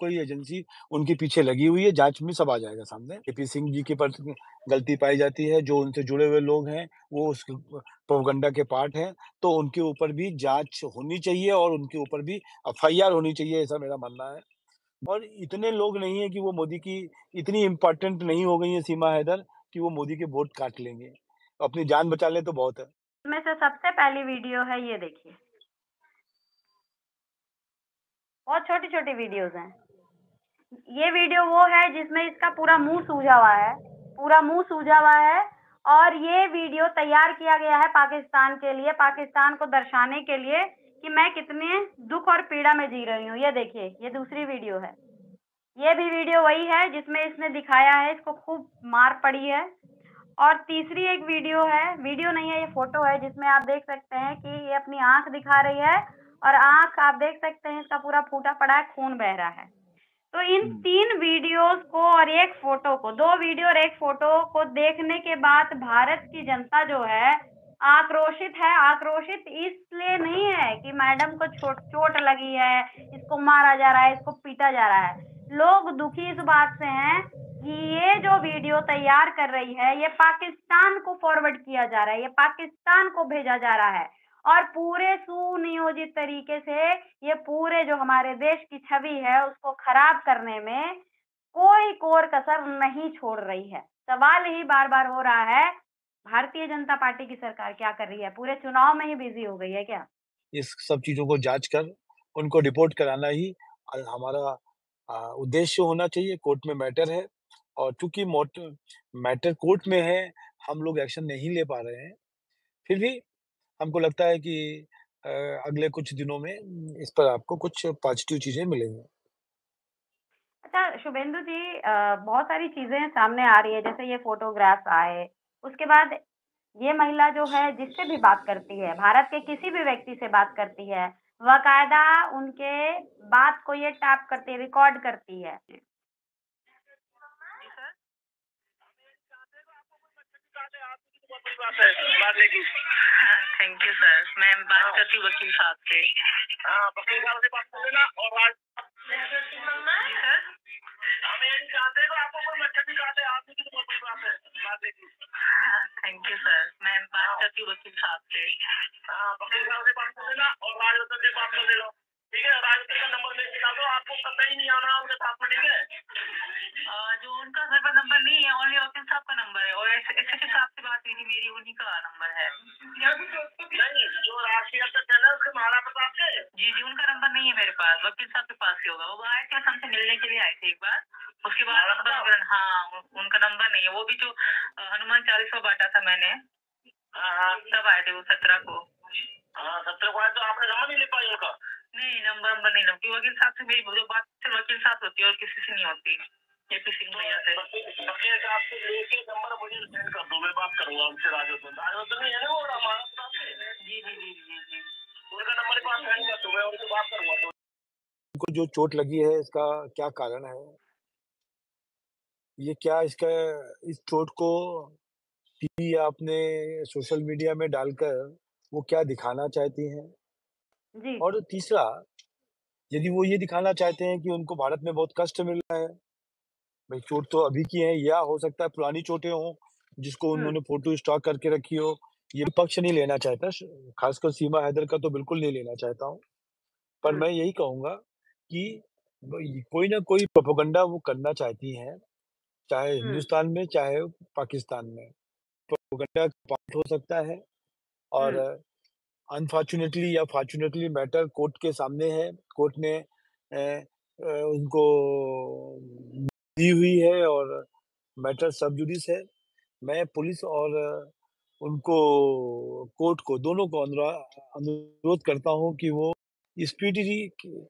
कोई एजेंसी उनके पीछे लगी हुई है, जाँच में सब आ जाएगा सामने। के पी सिंह जी के पर गलती पाई जाती है, जो उनसे जुड़े हुए लोग हैं, वो उस प्रोपेगेंडा के पार्ट हैं, तो उनके ऊपर भी जाँच होनी चाहिए और उनके ऊपर भी एफआईआर होनी चाहिए, ऐसा मेरा मानना है। और इतने लोग नहीं है कि वो मोदी की इतनी इम्पोर्टेंट नहीं हो गई है सीमा हैदर कि वो मोदी के वोट काट लेंगे। अपनी जान बचा ले तो बहुत है। इसमें से सबसे पहली वीडियो है ये देखिए। बहुत छोटी-छोटी वीडियोज़ हैं। ये वीडियो वो है जिसमें इसका पूरा मुँह सूझा हुआ है, पूरा मुँह सूझा हुआ है और ये वीडियो तैयार किया गया है पाकिस्तान के लिए, पाकिस्तान को दर्शाने के लिए कि मैं कितने दुख और पीड़ा में जी रही हूँ। ये देखिए, ये दूसरी वीडियो है। ये भी वीडियो वही है जिसमें इसने दिखाया है इसको खूब मार पड़ी है और तीसरी एक वीडियो है, वीडियो नहीं है ये फ़ोटो है जिसमें आप देख सकते हैं कि ये अपनी आँख दिखा रही है और आँख आप देख सकते हैं इसका पूरा फूटा पड़ा है, खून बह रहा है। तो इन तीन 3 वीडियोज़ को और एक फ़ोटो को दो वीडियो और एक फ़ोटो को देखने के बाद भारत की जनता जो है आक्रोशित है। आक्रोशित इसलिए नहीं है कि मैडम को छो चोट लगी है, इसको मारा जा रहा है, इसको पीटा जा रहा है। लोग दुखी इस बात से हैं कि ये जो वीडियो तैयार कर रही है, ये पाकिस्तान को फॉरवर्ड किया जा रहा है, ये पाकिस्तान को भेजा जा रहा है और पूरे सुनियोजित तरीके से ये पूरे जो हमारे देश की छवि है, उसको खराब करने में कोई कोर-कसर नहीं छोड़ रही है। सवाल ही बार-बार हो रहा है, भारतीय जनता पार्टी की सरकार क्या कर रही है? पूरे चुनाव में ही बिज़ी हो गई है क्या? इस सब चीज़ों को जाँच कर उनको रिपोर्ट कराना ही हमारा उद्देश्य होना चाहिए। कोर्ट में मैटर है और चूँकि मैटर कोर्ट में है, हम लोग एक्शन नहीं ले पा रहे हैं। फिर भी हमको लगता है कि अगले कुछ दिनों में इस पर आपको कुछ पॉज़िटिव चीज़ें मिलेंगी। अच्छा शुभेंदु जी बहुत सारी चीज़ें सामने आ रही है जैसे ये फ़ोटोग्राफ्स आए, उसके बाद ये महिला जो है जिससे भी बात करती है, भारत के किसी भी व्यक्ति से बात करती है, बाकायदा उनके बात को ये टैप करती है, रिकॉर्ड करती है। थैंक यू सर मैं बात। करती हूँ वकील साहब से हाँ वकील साहब से बात कर लेना और आज हमें चाहते आपको कोई मच्छर भी काटे आप भी किसी बड़ी बात है बात है की थैंक यू सर मैं बात करती हूँ वकील साहब से हाँ वकील साहब से बात कर लेना और राजवतन से बात कर लेना ठीक है राजवतन का नंबर ले निकाल दो आपको कतई नहीं आना उनके साथ में ठीक है अ, जो उनका घर का नंबर नहीं है ओनली वकील साहब का नंबर है और एस एस साहब से बात हुई थी मेरी उन्हीं का नंबर है नहीं जो राष्ट्रीय अध्यक्ष है उसके महाराणा प्रताप के? जी जी उनका नंबर नहीं है मेरे पास वकील साहब के पास ही होगा। वो आए थे हमसे मिलने के लिए आए थे एक बार। उसके बाद नंबर हाँ उनका नंबर नहीं है। वो भी जो हनुमान चालीसा बांटा था मैंने हाँ हाँ। तब आए थे वो सत्रह को। हाँ सत्रह को आए तो आपने नंबर नहीं ले पाई उनका? नहीं नंबर नंबर नहीं क्योंकि वकील साहब से मेरी जो बात सिर्फ़ वकील साहब होती है और किसी से नहीं होती भैया से। वकील साहब से लेके नंबर मुझे सेंड कर दो मैं बात करूँगा उनसे राजवतन राजवतन है ना वो महाराणा जी जी जी जी जी। उनका जो चोट लगी है इसका क्या कारण है? ये क्या इसका इस चोट को टीवी या अपने सोशल मीडिया में डालकर वो क्या दिखाना चाहती हैं? जी। और तीसरा, यदि वो ये दिखाना चाहते हैं कि उनको भारत में बहुत कष्ट मिल रहा है, भाई चोट तो अभी की है या हो सकता है पुरानी चोटें हों, जिसको उन्होंने फ़ोटो स्टॉक करके रखी हो, ये पक्ष नहीं लेना चाहता ख़ासकर सीमा हैदर का तो बिल्कुल नहीं लेना चाहता हूँ। पर मैं यही कहूँगा कि कोई ना कोई प्रोपोगंडा वो करना चाहती हैं, चाहे हिंदुस्तान में, चाहे पाकिस्तान में। प्रोपोगंडा पार्ट हो सकता है और अनफॉर्चुनेटली या फॉर्चुनेटली मैटर कोर्ट के सामने है। कोर्ट ने अ अ, उनको दी हुई है और मैटर सब जुडिस है। मैं पुलिस और उनको कोर्ट को दोनों को अनुरोध करता हूँ कि वो स्पीडीली क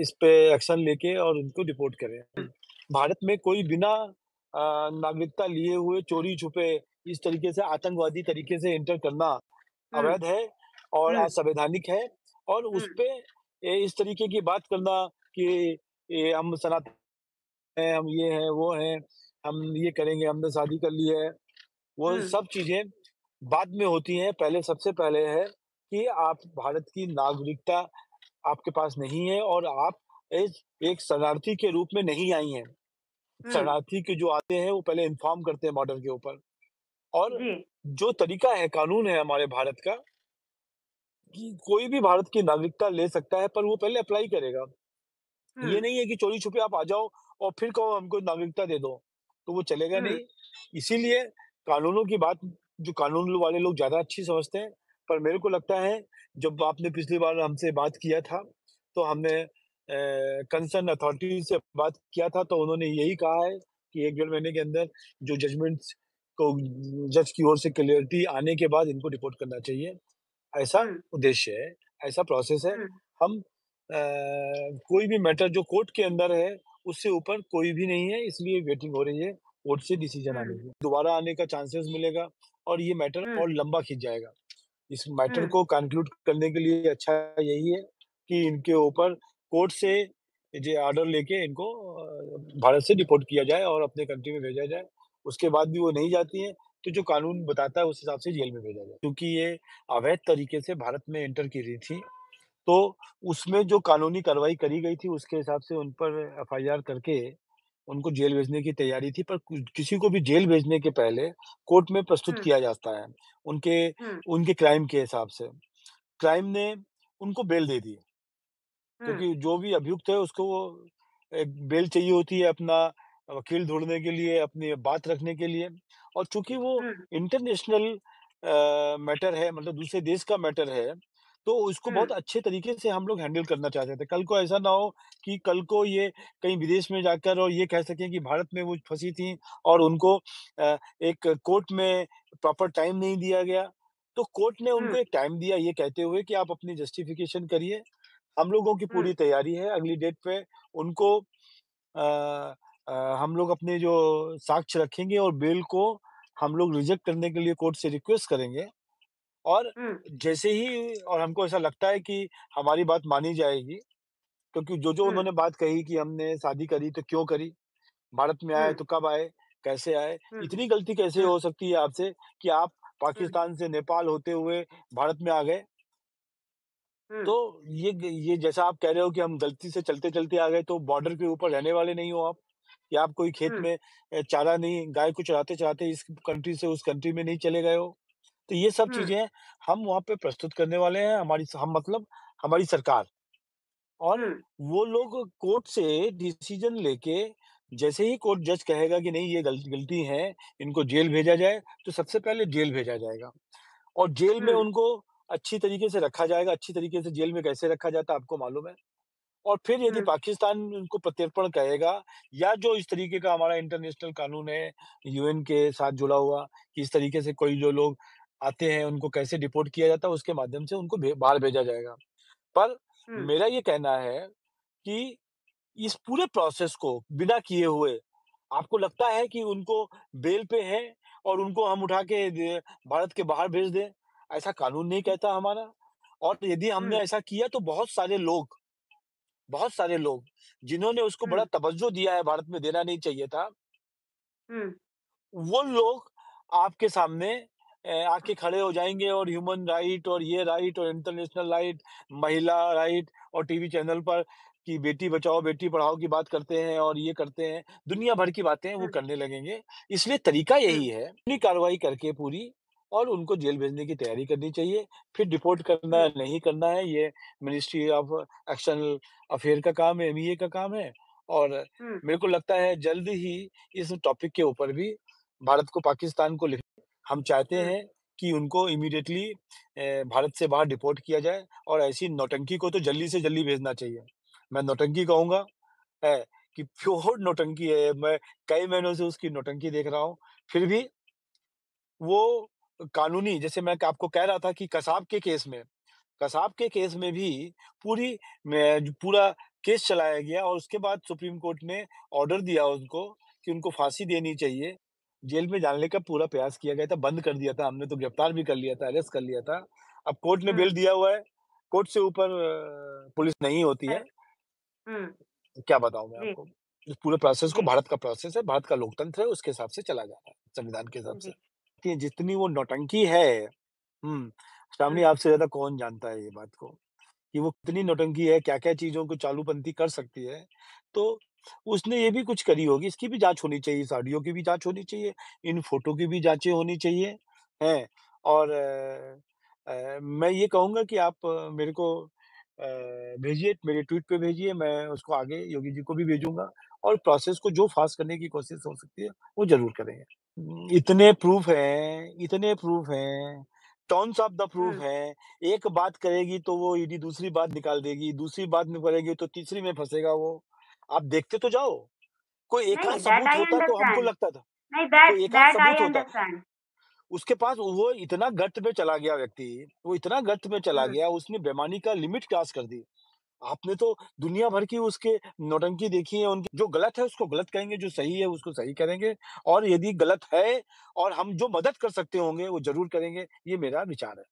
इस पे एक्शन लेके और उनको डिपोर्ट करें। भारत में कोई बिना नागरिकता लिए हुए चोरी-छुपे इस तरीके से आतंकवादी तरीके से एंटर करना अवैध है और हुँ। असंवैधानिक है और उस उसपे ए इस तरीके की बात करना कि हम सनातन हैं, हम ये हैं, वो हैं, हम ये करेंगे, हमने शादी कर ली है। वो सब चीज़ें बाद में होती हैं, पहले सबसे पहले है कि आप भारत की नागरिकता आपके पास नहीं है और आप एक एक शरणार्थी के रूप में नहीं आई हैं। शरणार्थी के जो आते हैं वो पहले इन्फॉर्म करते हैं बॉर्डर के ऊपर। और जो। तरीका है, कानून है हमारे भारत का कि कोई भी भारत की नागरिकता ले सकता है, पर वो पहले अप्लाई करेगा। ये नहीं है कि चोरी-छुपे आप आ जाओ और फिर कहो हमको नागरिकता दे दो, तो वो चलेगा नहीं। इसीलिए कानूनों की बात जो कानून वाले लोग ज़्यादा अच्छी समझते हैं, पर मेरे को लगता है जब आपने पिछली बार हमसे बात किया था, तो हमने कंसर्न अथॉरिटी से बात किया था, तो उन्होंने यही कहा है कि एक डेढ़ महीने के अंदर जो जजमेंट्स को जज की ओर से क्लियरिटी आने के बाद इनको रिपोर्ट करना चाहिए। ऐसा उद्देश्य है, ऐसा प्रोसेस है। हम अ, कोई भी मैटर जो कोर्ट के अंदर है, उससे ऊपर कोई भी नहीं है, इसलिए वेटिंग हो रही है कोर्ट से डिसीज़न आने की। दोबारा आने का चांसेस मिलेगा और ये मैटर और लंबा खिंच जाएगा। इस मैटर को कन्क्लूड करने के लिए अच्छा यही है कि इनके ऊपर कोर्ट से जे ऑर्डर लेके इनको भारत से डिपोर्ट किया जाए और अपने कंट्री में भेजा जाए। उसके बाद भी वो नहीं जाती हैं, तो जो कानून बताता है उस हिसाब से जेल में भेजा जाए। क्योंकि ये अवैध तरीके से भारत में एंटर की रही थी, तो उसमें जो कानूनी कार्रवाई करी गई थी, उसके हिसाब से उन पर एफआईआर करके उनको जेल भेजने की तैयारी थी। पर किसी को भी जेल भेजने के पहले कोर्ट में प्रस्तुत किया जाता है, उनके उनके क्राइम के हिसाब से। क्राइम ने उनको बेल दे दी। क्योंकि जो भी अभियुक्त है उसको वो एक बेल चाहिए होती है अपना वकील ढूँढने के लिए, अपनी बात रखने के लिए और चूँकि वो इंटरनेशनल मैटर है मतलब दूसरे देश का मैटर है, तो उसको बहुत अच्छे तरीके से हम लोग हैंडल करना चाहते थे। कल को ऐसा ना हो कि कल को ये कहीं विदेश में जाकर और ये कह सकें कि भारत में वो फंसी थी और उनको एक कोर्ट में प्रॉपर टाइम नहीं दिया गया। तो कोर्ट ने उनको एक टाइम दिया ये कहते हुए कि आप अपनी जस्टिफ़िकेशन करिए। हम लोगों की पूरी तैयारी है अगली डेट पे उनको अ अ, हम लोग अपने जो साक्ष्य रखेंगे और बेल को हम लोग रिजेक्ट करने के लिए कोर्ट से रिक्वेस्ट करेंगे और जैसे ही और हमको ऐसा लगता है कि हमारी बात मानी जाएगी, क्योंकि जो-जो उन्होंने बात कही कि हमने शादी करी तो क्यों करी? भारत में आए तो कब आए? कैसे आए? इतनी गलती कैसे हो सकती है आपसे कि आप पाकिस्तान से नेपाल होते हुए भारत में आ गए? तो ये ये जैसा आप कह रहे हो कि हम गलती से चलते-चलते आ गए, तो बॉर्डर के ऊपर रहने वाले नहीं हो आप? या आप कोई खेत में चारा नहीं गाय को चराते-चराते इस कंट्री से उस कंट्री में नहीं चले गए हो? तो ये सब। चीज़ें हम वहाँ पे प्रस्तुत करने वाले हैं, हमारी हम मतलब हमारी सरकार। और। वो लोग कोर्ट से डिसीज़न लेके जैसे ही कोर्ट जज कहेगा कि नहीं ये गल गलती है, इनको जेल भेजा जाए, तो सबसे पहले जेल भेजा जाएगा। और जेल में। उनको अच्छी तरीके से रखा जाएगा, अच्छी तरीके से जेल में कैसे रखा जाता है आपको मालूम है। और फिर यदि। पाकिस्तान उनको प्रत्यर्पण कहेगा या जो इस तरीके का हमारा इंटरनेशनल कानून है, यूएन के साथ जुड़ा हुआ, कि इस तरीके से कोई जो लोग आते हैं, उनको कैसे डिपोर्ट किया जाता है, उसके माध्यम से उनको भे बाहर भेजा जाएगा। पर मेरा ये कहना है कि इस पूरे प्रोसेस को बिना किए हुए, आपको लगता है कि उनको बेल पे हैं और उनको हम उठा के भारत के बाहर भेज दें? ऐसा कानून नहीं कहता हमारा। और यदि हमने ऐसा किया तो बहुत सारे लोग बहुत सारे लोग, जिन्होंने उसको बड़ा। तवज्जो दिया है, भारत में देना नहीं चाहिए था वो लोग आपके सामने आके खड़े हो जाएँगे और ह्यूमन राइट और ये राइट और इंटरनेशनल राइट, महिला राइट और टीवी चैनल पर कि बेटी बचाओ, बेटी पढ़ाओ की बात करते हैं और ये करते हैं, दुनिया भर की बातें वो करने लगेंगे। इसलिए तरीका यही है, पूरी कार्रवाई करके पूरी और उनको जेल भेजने की तैयारी करनी चाहिए। फिर डिपोर्ट करना है, नहीं करना है, ये मिनिस्ट्री ऑफ़ एक्सटर्नल अफेयर का काम है, एमईए का काम है और मेरे को लगता है जल्द ही इस टॉपिक के ऊपर भी भारत को पाकिस्तान को लिख हम चाहते हैं कि उनको इमीडिएटली भारत से बाहर डिपोर्ट किया जाए और ऐसी नौटंकी को तो जल्दी से जल्दी भेजना चाहिए। मैं नौटंकी कहूँगा है कि प्योर नौटंकी है, मैं कई महीनों से उसकी नौटंकी देख रहा हूँ। फिर भी वो कानूनी जैसे मैं आपको कह रहा था कि कसाब के केस में कसाब के केस में भी पूरी पूरा केस चलाया गया और उसके बाद सुप्रीम कोर्ट ने ऑर्डर दिया उनको कि उनको फांसी देनी चाहिए। जेल में डालने का पूरा प्रयास किया गया था, बंद कर दिया था, हमने तो गिरफ़्तार भी कर लिया था, अरेस्ट कर लिया था। अब कोर्ट ने हुँ। बेल दिया हुआ है, कोर्ट से ऊपर पुलिस नहीं होती है। क्या बताऊँ मैं आपको? इस पूरे प्रोसेस को भारत का प्रोसेस है, भारत का लोकतंत्र है, उसके हिसाब से चला जाता है, संविधान के हिसाब से। कि जितनी वो नौटंकी है श्रावणी आपसे ज़्यादा कौन जानता है ये बात को? कि वो कितनी नौटंकी है, क्या-क्या चीज़ों को चालूपंथी कर सकती है। तो उसने ये भी कुछ करी होगी, इसकी भी जाँच होनी चाहिए, इस ऑडियो की भी जाँच होनी चाहिए, इन फ़ोटो की भी जाँचें होनी चाहिए, हैं? और अ, अ, मैं ये कहूँगा कि आप मेरे को भेजिए, मेरे ट्वीट पे भेजिए, मैं उसको आगे योगी जी को भी भेजूँगा और प्रोसेस को जो फ़ास्ट करने की कोशिश हो सकती है, वो ज़रूर करेंगे। इतने प्रूफ़ हैं इतने प्रूफ़ हैं, टॉन्स ऑफ़ द प्रूफ़ है एक बात करेगी तो वो ईडी दूसरी बात निकाल देगी, दूसरी बात में करेगी तो तीसरी में फंसेगा वो। आप देखते तो जाओ, कोई एक आध सबूत होता तो हमको लगता था नहीं, दैट दैट आई सबूत होता। अंडरस्टैंड। उसके पास वो इतना गर्त में चला गया व्यक्ति, वो इतना गर्त में चला हुँ। गया, उसने बेमानी का लिमिट क्रॉस कर दी। आपने तो दुनिया भर की उसके नौटंकी देखी है उनकी, जो गलत है उसको गलत कहेंगे, जो सही है उसको सही करेंगे और यदि गलत है और हम जो मदद कर सकते होंगे, वो ज़रूर करेंगे, ये मेरा विचार है।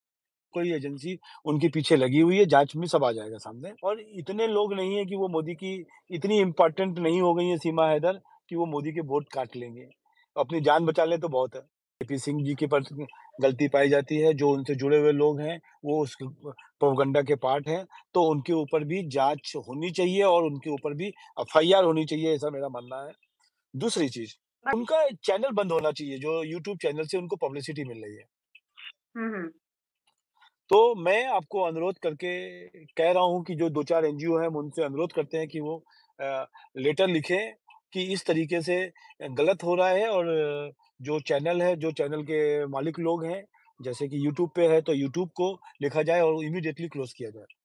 कोई एजेंसी उनके पीछे लगी हुई है, जाँच में सब आ जाएगा सामने और इतने लोग नहीं है कि वो मोदी की इतनी इम्पोर्टेंट नहीं हो गई है सीमा हैदर कि वो मोदी के वोट काट लेंगे। अपनी जान बचा लें तो बहुत है। जेपी सिंह जी के प्रति गलती पाई जाती है, जो उनसे जुड़े हुए लोग हैं, वो उस प के पार्ट हैं, तो उनके ऊपर भी जाँच होनी चाहिए और उनके ऊपर भी एफआईआर होनी चाहिए, ऐसा मेरा मानना है। दूसरी चीज़, उनका चैनल बंद होना चाहिए, जो यूट्यूब चैनल से उनको पब्लिसिटी मिल रही है। तो मैं आपको अनुरोध करके कह रहा हूँ कि जो 2-4 एनजीओ हैं, उनसे अनुरोध करते हैं कि वो लेटर लिखें कि इस तरीके से गलत हो रहा है और जो चैनल है, जो चैनल के मालिक लोग हैं, जैसे कि यूट्यूब पे है, तो यूट्यूब को लिखा जाए और इमीडिएटली क्लोज़ किया जाए।